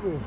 Ooh.